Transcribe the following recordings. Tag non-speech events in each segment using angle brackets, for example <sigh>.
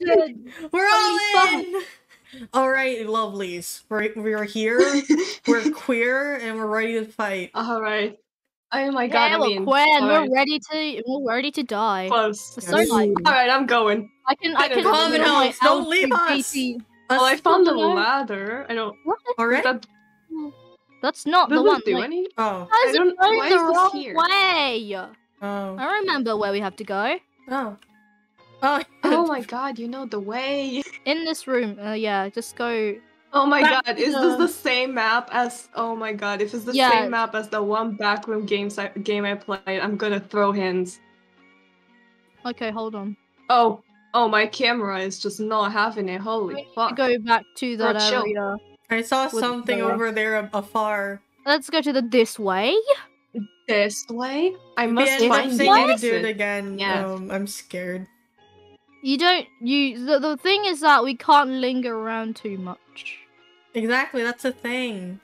murdered. We're all Holy in. All right, lovelies. We're we're here. <laughs> we're queer and we're ready to fight. All right. Oh my god, Yeah, I we're mean, queer and we're ready to we're ready to die. close. We're so Yes. like All right, I'm going. I can I can Come and on, my House, don't leave us. LGBT Well, I found the Hello? ladder. I don't. What? all right. That That's not the does one. it do like, any? Oh. I don't- it's going why the is this wrong here? way. Oh. I remember where we have to go. Oh. Oh. <laughs> Oh my god, you know the way. <laughs> In this room. Uh, yeah, just go. Oh my Back god, is the- this the same map as? Oh my god, if it's the Yeah. same map as the one backroom games I, game I played, I'm gonna throw hands. Okay, hold on. Oh, oh, my camera is just not having it. Holy We need to fuck! go back to that Bro, chill. area. I saw something the- over there afar. Let's go to the this way. This way, I If we must end up find the seeing you do it again, Yeah. um, I'm scared. You don't. You. The, the thing is that we can't linger around too much. Exactly, that's a thing.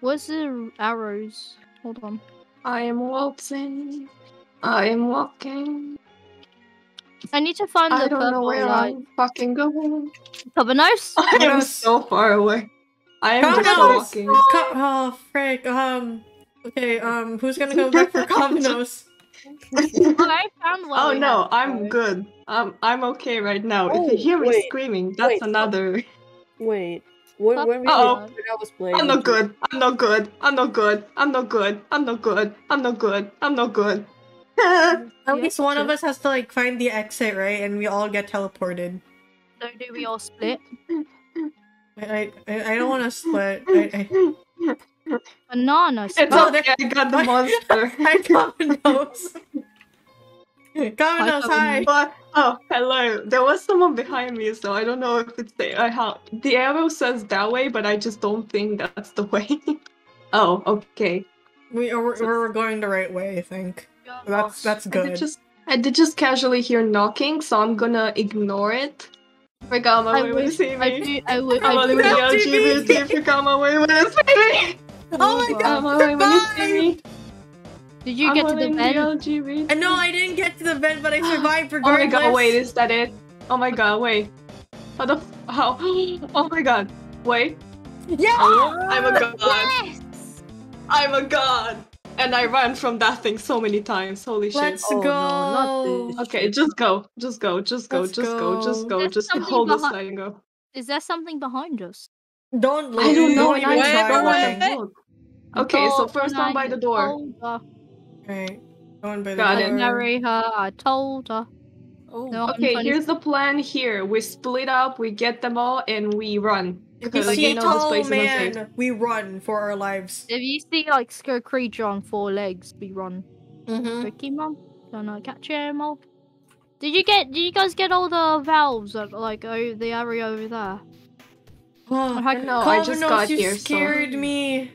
Where's the arrows? Hold on. I am walking. I am walking. I need to find the I don't know purple where light. I'm fucking going. Covenos? <laughs> I am so far away. I am Come just on. walking. Co- oh, frick. Um, okay, um, who's gonna go back for <laughs> Covenos? <laughs> I found where Oh no, I'm good. Um, I'm okay right now. Oh, if you hear me screaming, that's wait. another. Wait, when, when, we, Uh-oh. when I was playing, I'm not good. I'm not good. I'm not good. I'm not good. I'm not good. I'm not good. I'm not good. At least one of us has to like find the exit, right? And we all get teleported. So do we all split? I I, I don't want to split. I, I, Banana It's split. Oh, okay. I got the monster. <laughs> hi, Covenos. Covenos, hi. What? Oh, hello. There was someone behind me, so I don't know if it's the uh, how the arrow says that way, but I just don't think that's the <laughs> way. oh, okay. We are we're, we're going the right way, I think. That's that's I good. did just I did just casually hear knocking, so I'm gonna ignore it. Forgot my I way when you would, see I me. do, I would, Come I on, do. the LGBT. LGBT. Forgot my way <laughs> when you see me. Oh my Forgot god, my way when you see survived! me. Did you I'm get to the letting bed? LGBT. Uh, No, I didn't get to the vent, but I <gasps> survived for G- Oh my regardless. god, wait, is that it? Oh my god, wait. How the f- how? <gasps> Oh my god, wait. Yeah! I'm a god. Yes! I'm a god. And I ran from that thing so many times. Holy shit. Let's Oh, no, go. not. Okay, just go. Just go. Just go. Let's just go. Just go. go. There's Just hold this behind- side and go. Is there something behind us? Don't look. I don't know. Don't and even I try don't looking. wanna look. Okay, so first her one by the door. Told her. Right. Going by the Got I it. marry her. I told her. Oh, No, Okay, here's the plan here. We split up, we get them all, and we run. If we see a know this tall place is unsafe. man, we run for our lives. If you see like a creature on four legs, we run. Mm-hmm. Pokemon, gonna catch him all. Did you get? Did you guys get all the valves at like oh, the area over there? Oh, I know, I just got you here, so- scared me.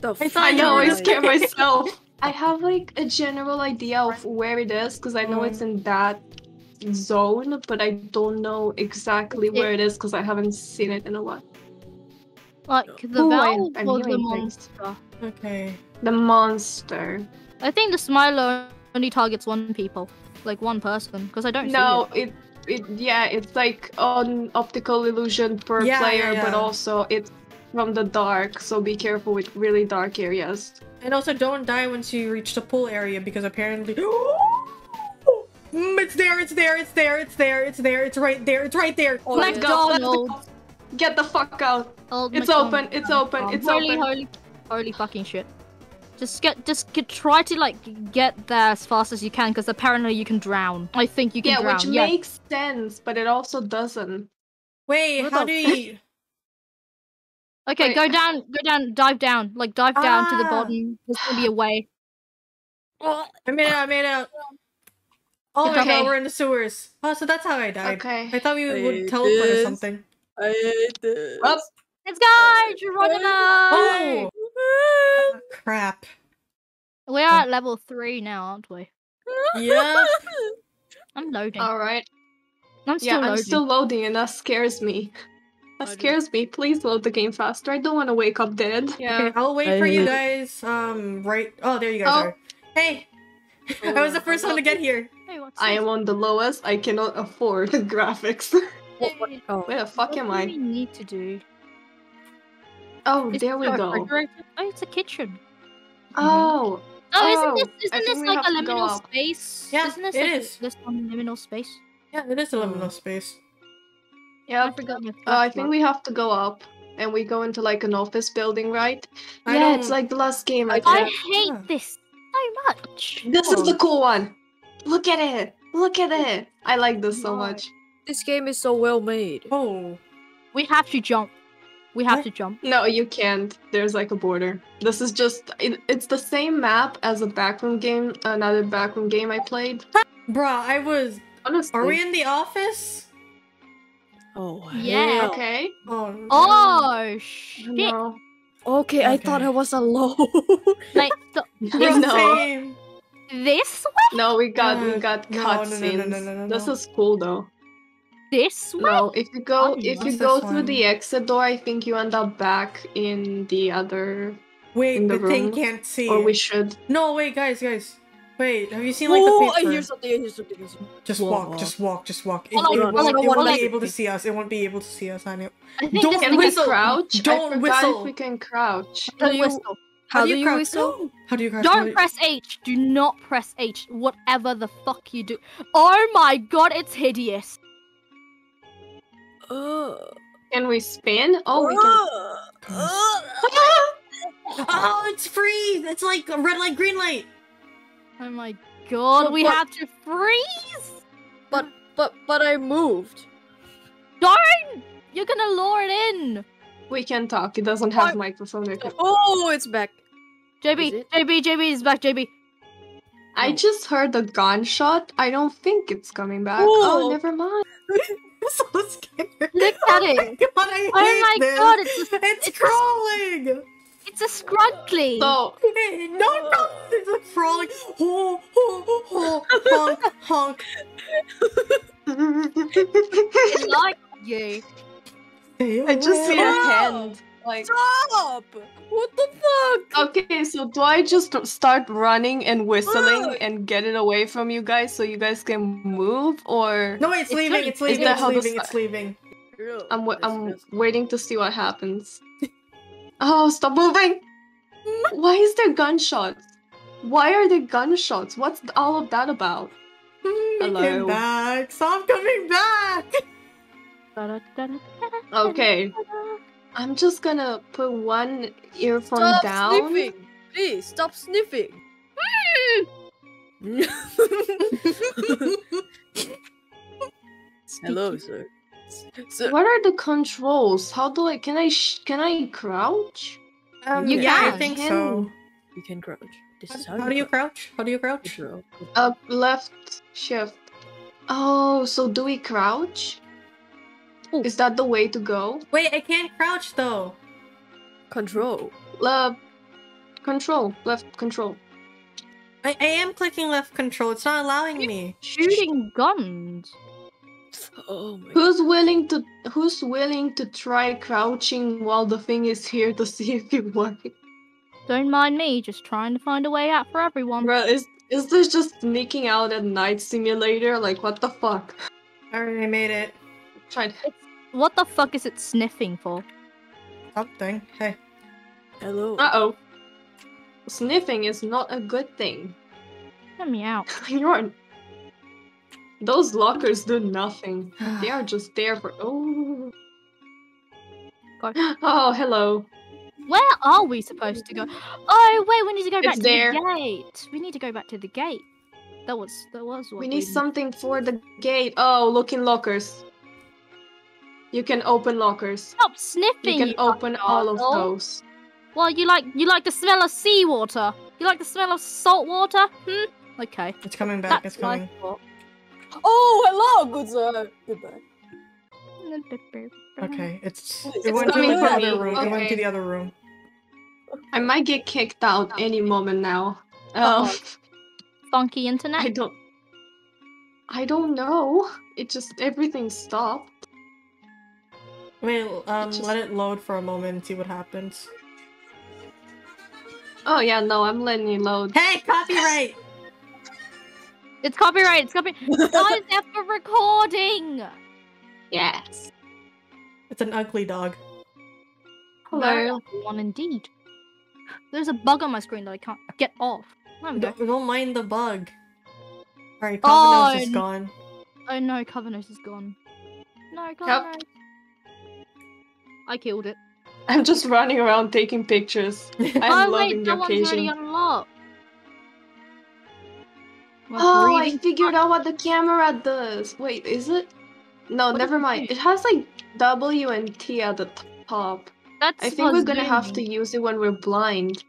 the I thought I you know, I scared <laughs> myself. I have like a general idea of where it is because I know Mm. it's in that zone, but I don't know exactly It- where it is because I haven't seen it in a while. Like the Ooh, valve I'm or the monster? Okay. The monster. I think the Smiler only targets one people, like one person, because I don't No, see it. it, it, yeah, it's like on optical illusion per Yeah, player, yeah, but also it's from the dark, so be careful with really dark areas. And also, don't die once you reach the pool area because apparently. Mm, <gasps> it's there, it's there, it's there, it's there, it's there, it's right there, it's right there. Oh, Let's go, let's go. McDonald's. Get the fuck out! Old It's McDonald's. open, it's open, it's holy, open. Holy, holy fucking shit. Just get, just get, try to like get there as fast as you can, because apparently you can drown. I think you can Yeah, drown. which yeah. makes sense, but it also doesn't. Wait, What how do you. Okay, Wait. go down, go down, dive down, like dive down to the Ah. bottom. There's gonna be a way. I made it out, I made it out. Oh my Okay. god, we're in the sewers. Oh, so that's how I died. Okay. I thought we I would hate teleport or something. I hate this. Well, Let's go, Geronimo! Oh! Crap. We are at level three now, aren't we? Yeah. I'm loading. alright. I'm still Yeah, loading. I'm still loading and that scares me. That scares me. Please load the game faster. I don't want to wake up dead. Yeah. Okay, I'll wait I for you guys. Um, right. Oh, there you guys Oh. are. Hey, <laughs> I was the first one to get here. Hey, what's I am on the lowest. I cannot afford the <laughs> graphics. What- what- oh. Where the fuck what am do I? we need to do? Oh, Is there we go. Oh, it's a kitchen. Oh, Oh, Oh, isn't this isn't this like a liminal space? Yeah, isn't this it like is. this one liminal space? Yeah, it is a Oh. liminal space. I forgot. Uh, I think we have to go up, and we go into like an office building, right? I yeah, it's like the last game. I I hate Yeah. this so much. This is Oh. the cool one. Look at it. Look at it. I like this so much. This game is so well made. Oh. We have to jump. We have What? to jump. No, you can't. There's like a border. This is just. It, it's the same map as a backroom game. Another backroom game I played. Bruh, I was. Honestly. Are we in the office? Oh, Yeah. hell. okay? Oh. no. Oh shit! No. Okay, I thought Okay. I was alone. <laughs> Like the, Bro, <laughs> no. same. this way, No, we got we Uh, got no, no, no, no, cutscenes. no, no, no, This is cool though. this way. No, if you go Oh, if you go this through the exit door, I think you end up back in the other. Wait, in the the thing can't see. Or we should. No, wait, guys, guys. Wait, have you seen like oh, the I paper? hear something. I hear something. I hear something. Just Whoa, walk, just walk, just walk. It, Hold on, it hold won't, it won't on. be able to see us. It won't be able to see us. I know. I think Don't Can is we whistle. crouch? Don't I whistle. if we can crouch. How Don't you- whistle. How do you crouch? whistle? <gasps> How do you crouch? Don't do you- press H. Do not press H. Whatever the fuck you do. Oh my god, it's hideous. Uh, Can we spin? Oh, we can. uh, <laughs> Oh, it's free. It's like a red light, green light. Oh my god, But- we but- have to freeze. but but but I moved. Don't. You're gonna lure it in. We can talk. It doesn't have What? microphone. I can- Oh, it's back. JB, Is it? JB, JB is back. JB. I No. just heard a gunshot. I don't think it's coming back. Oh, Oh. never mind. I'm <laughs> so scared. Look at it. <laughs> God, I Oh hate my this. god, it's It's, it's- crawling. It's a scrunkly. So <laughs> no, no, it's a crawling. Oh, oh, oh, honk, honk. I like you. I just see a hand. Like Stop! What the fuck? okay, so do I just start running and whistling and get it away from you guys so you guys can move, or No, it's It's leaving. It's leaving. It's leaving. It's leaving. I'm w- I'm Yes, yes. waiting to see what happens. Oh, stop moving! Why is there gunshots? Why are there gunshots? What's all of that about? Mm, He Hello. came back. Stop coming back. <laughs> Okay, I'm just gonna put one earphone Stop down. sniffing! Please stop sniffing. <laughs> <laughs> Hello, sir. Sir, What are the controls? How do I? Can I? Sh- can I crouch? Um, You yeah, I can. think Can- so. you can crouch. This is How, how do you crouch? How do you crouch? Control. Up, left, shift. Oh, so do we crouch? Ooh. Is that the way to go? Wait, I can't crouch though. Control. Left, control, left, control. I, I am clicking left control. It's not allowing me. Shooting guns. Oh Who's willing to? Who's willing to try crouching while the thing is here to <laughs> see if it works? Don't mind me, just trying to find a way out for everyone. Bro, is is this just sneaking out at night simulator? Like what the fuck? Alright, I made it. Tried. What the fuck is it sniffing for? Something. Hey. Hello. Uh oh. Sniffing is not a good thing. Let me out. <laughs> You're. Those lockers do <sighs> nothing. They are just there for. Oh. God. <gasps> Oh, hello. Where are we supposed to go? Oh wait, we need to go back It's to there. the gate. We need to go back to the gate. That was that was what We need we- something for the gate. Oh, look in lockers. You can open lockers. Stop sniffing. You can open all of those. Well, you like you like the smell of seawater. You like the smell of salt water? Hmm. Okay. It's coming back. That's it's what I coming. Thought. Oh, hello, good sir. Goodbye. <laughs> Okay, it's It's it went to the other me, room. It went to the other room. I might get kicked out any moment now. Uh-oh. Oh, Funky internet. I don't. I don't know. It just everything stopped. Wait, um, just- let it load for a moment and see what happens. Oh yeah, no, I'm letting you load. Hey, copyright! It's copyright. It's copyright. <laughs> Why is that for recording? Yes. It's an ugly dog. Very Hello. ugly one indeed. There's a bug on my screen that I can't get off. There we go. Don't, don't mind the bug. Alright, Oh, Covenos is gone. Oh no, Covenos is gone. No, Covenos. I killed it. I'm just running around taking pictures. <laughs> I'm oh loving wait, the that one's already unlocked. My Oh, I figured out what the camera does. Wait, is it? No, What never mind. It has like W and T at the top. That's I think we're gonna have to use it when we're blind.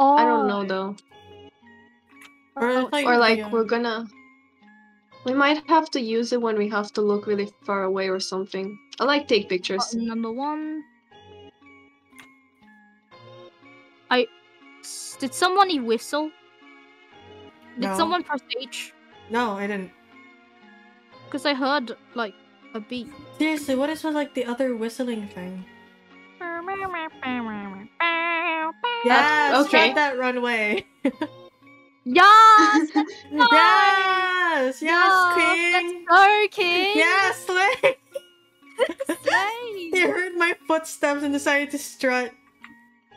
Oh, I don't know oh. though. Or, Oh, like, Or like yeah. we're gonna. We might have to use it when we have to look really far away or something. I like take pictures. Button number one. I did somebody whistle? Did No. someone press H? No, I didn't. Because I heard like a beat. Seriously, what is with like the other whistling thing? Yes, okay. okay. that runway. <laughs> <laughs> Yes, yes, yes, yes, King. Let's go, King. Yes, <laughs> Slay. Slay. He heard my footsteps and decided to strut.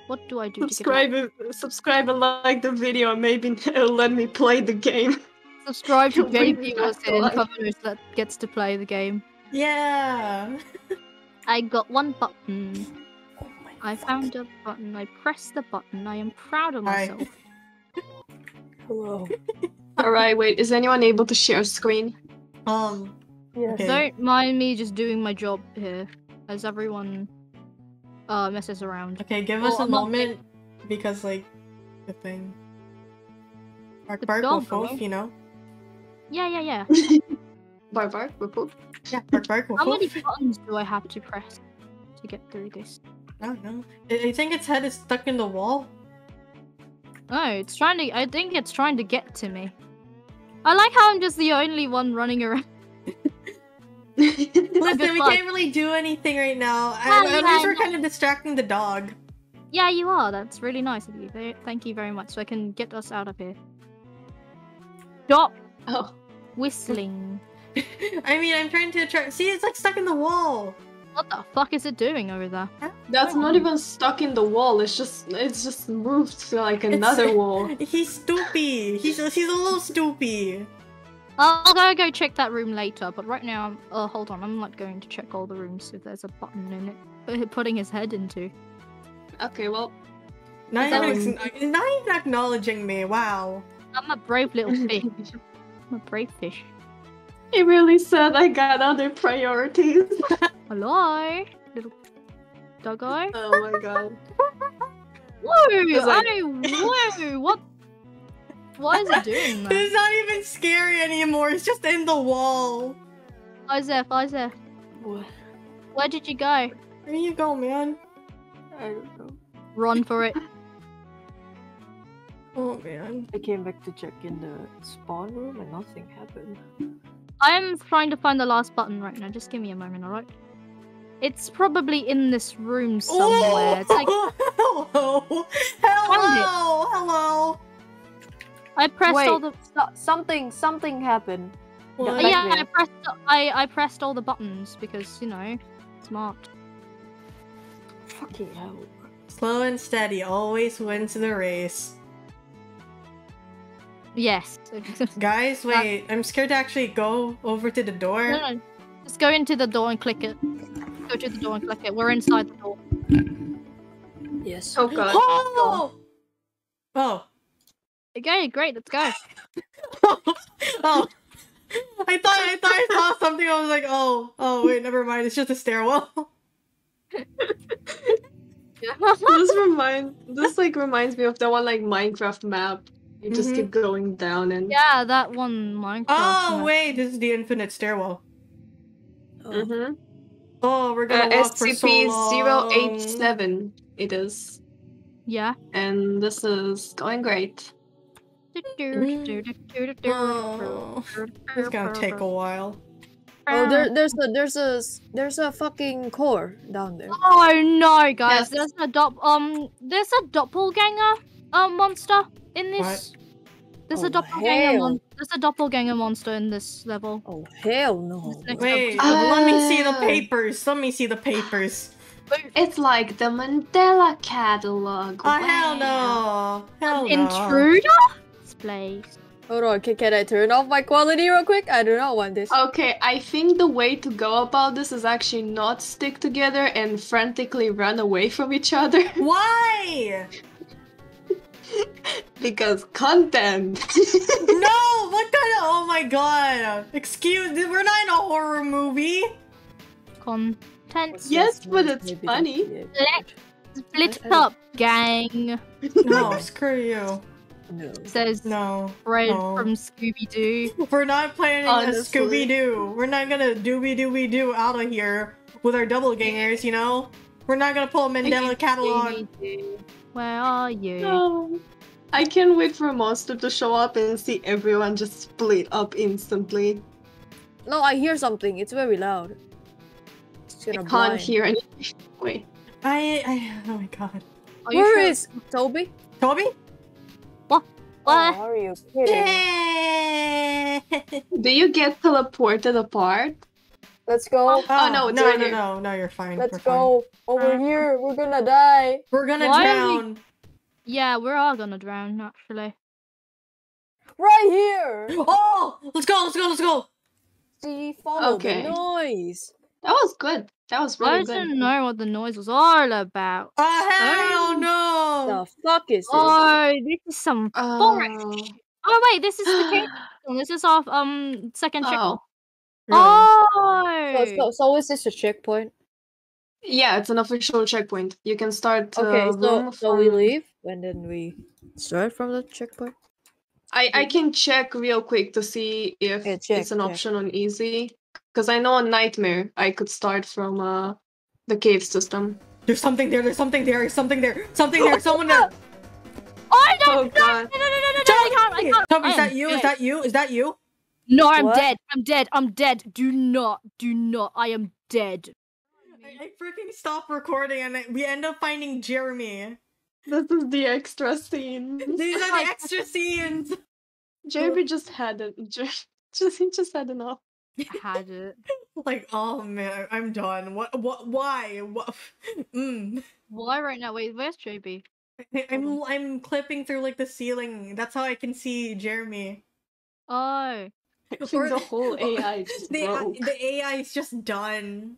What do I do? to get Subscribe, and- subscribe and like the video, and maybe it'll <laughs> let me play the game. Subscribe to <laughs> Bring JB me back to in life. Covenos that gets to play the game. Yeah. <laughs> I got one button. Oh my I found a button. I pressed the button. I am proud of Hi. myself. Hello. Alright, wait, is anyone able to share screen? Um. yeah. Okay. Don't mind me just doing my job here, as everyone uh messes around. Okay, give Well, us a I'm not moment because like the thing. Bark The bark dog, woof woof, you know? Yeah, yeah, yeah. <laughs> Bark, bark, whoop, whoop. Yeah, bark bark woof How many buttons do I have to press to get through this? I don't know. I, I think its head is stuck in the wall. Oh, it's trying to. I think it's trying to get to me. I like how I'm just the only one running around. <laughs> Listen, we luck. can't really do anything right now. I, Yeah, at yeah, least we're kind of distracting the dog. Yeah, you are. That's really nice of you. Thank you very much. So I can get us out of here. Stop oh, whistling. <laughs> I mean, I'm trying to attract. See, it's like stuck in the wall. What the fuck is it doing over there? that's not even stuck in the wall. It's just, it's just moved to like It's- another <laughs> wall. He's stoopy. He's he's a little stoopy. I'll go go check that room later. But right now, I'm. Uh, hold on. I'm not going to check all the rooms if there's a button in it. uh, Putting his head into. Okay, well, Not even, ex- not even acknowledging me. Wow. I'm a brave little <laughs> fish. I'm a brave fish. he really said I got other priorities. <laughs> <laughs> Hello, little doggo. oh my god. Whoa! It's like- I, whoa! What? Why is it doing that? It's not even scary anymore. It's just in the wall. Isaac, Isaac, What? where did you go? There you go, man. I don't know. Run for it. <laughs> Oh man. I came back to check in the spawn room and nothing happened. I am trying to find the last button right now. Just give me a moment, alright? It's probably in this room somewhere. It's like oh! <laughs> hello, hello, hello. I pressed Wait, all the. so- something, something happened. What? Yeah, I pressed. I I pressed all the buttons because you know, smart. Fucking hell. Slow and steady always wins the race. Yes. <laughs> Guys, wait. I'm scared to actually go over to the door. no, no. Just go into the door and click it. Go to the door and click it. We're inside the door. Yes. Oh god. Oh! Oh. Okay, great. Let's go. <laughs> oh. I thought I thought I saw something. I was like, oh, oh, wait, never mind. It's just a stairwell. <laughs> this remind this like reminds me of that one like Minecraft map. You just Mhm. keep going down and yeah, that one Minecraft. oh, map. wait, this is the infinite stairwell. Oh, Mhm. Oh, we're Uh, gonna walk for so SCP long. 087 it is. Yeah. And this is going great. Oh, it's gonna take a while. Oh, there, there's a, there's a there's a fucking core down there. Oh no, guys! Yes. There's a dop um, there's a doppelganger um monster in this. There's Oh, a doppelganger. there's a doppelganger monster in this level. Oh hell no. Wait, level. let me see the papers. Let me see the papers. It's like the Mandela catalog. Oh, hell no. Hell no. Intruder? This place. Hold on, can, can I turn off my quality real quick? I do not want this. Okay, I think the way to go about this is actually not stick together and frantically run away from each other <laughs> Why? because content. <laughs> No, what kind of? Oh my god. Excuse, we're not in a horror movie. Content. Yes, but it's maybe funny. the- Let- Split I- I- up, gang. No, screw you. No. Says No. Fred no. from Scooby Doo. <laughs> We're not planning a Scooby Doo. We're not gonna dooby dooby doo out of here with our doppelgangers, you know? We're not gonna pull a Mandela catalog. Where are you? No. I can't wait for Monster to show up and see everyone just split up instantly. No, I hear something. It's very loud. It's I gonna can't blind. hear anything. <laughs> Wait. I, I, oh my god. Are you Where sure? is Toby? Toby? What? Oh, are you kidding? <laughs> Do you get teleported apart? Let's go. Oh, oh no, no, right no, here. no, no, you're fine. Let's we're fine. go over uh-huh. here. We're gonna die. We're gonna Why are we- drown. Yeah, we are all gonna drown, actually. Right here. <gasps> Oh, let's go, let's go, let's go. See, follow Okay. the noise. That was good. That was really I good. didn't know what the noise was all about. Oh, hell no. The fuck is this? Oh, this is some forest. Oh. Oh wait, this is the cave. <gasps> This is off um second check. oh. Oh, So, so, so is this a checkpoint? Yeah, it's an official checkpoint. You can start. Uh, Okay, so room so we leave and then we start from the checkpoint. I I can check real quick to see if Yeah, check, it's an check. option on easy, because I know on nightmare I could start from uh the cave system. There's something there, there's something there, there's something there, something there, someone there. <laughs> oh no, Oh no, god. no, no, no, no, no, I can't, I can't. Toby, is that you? Is that you? Is that you? No, I'm What? dead. I'm dead. I'm dead. Do not, do not. I am dead. I, I freaking stopped recording and I- we end up finding Jeremy. This is the extra scene. These are the <laughs> extra scenes. Jeremy just had it. <laughs> Just he just had enough. I had it. Like, oh man, I- I'm done. What? What? Why? What? <laughs> Mm. Why right now? Wait, where's JB? I- <laughs> I'm I'm clipping through like the ceiling. That's how I can see Jeremy. Oh, Or <laughs> the the- whole AI just The broke. the AI is just done.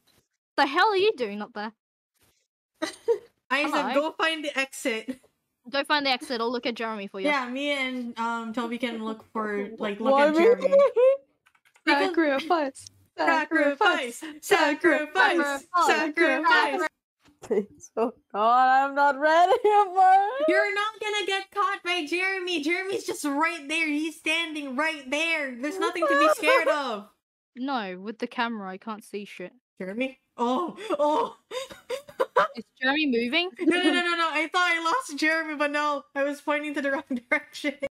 the hell are you doing up there? I said, go find the exit. Go find the exit. I'll look at Jeremy for you. Yeah, me and um Toby can look for like look Why at? Jeremy. Because- Sacrifice. Sacrifice, sacrifice, sacrifice. Please, <laughs> oh god, I'm not ready for it. You're not gonna get caught by Jeremy. Jeremy's just right there. He's standing right there. There's nothing to be scared <laughs> of. No, with the camera, I can't see shit. Jeremy? Oh, oh. <laughs> Is Jeremy moving? no, no, no, no, no. I thought I lost Jeremy, but no. I was pointing to the wrong direction.